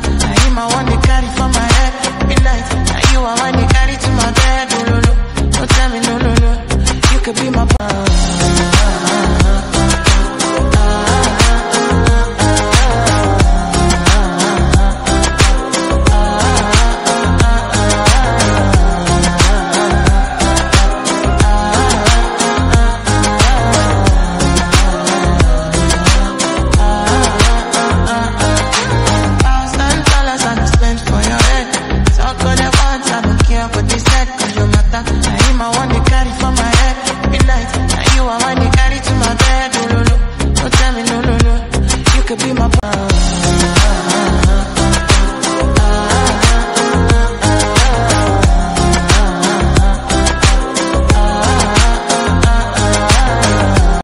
matter. Now him I want carry for my head midnight. You want to carry to my bed. No, no, no. Don't tell me no, no, no. You could be my. neck, cause you matter. I hit my one, they carry for my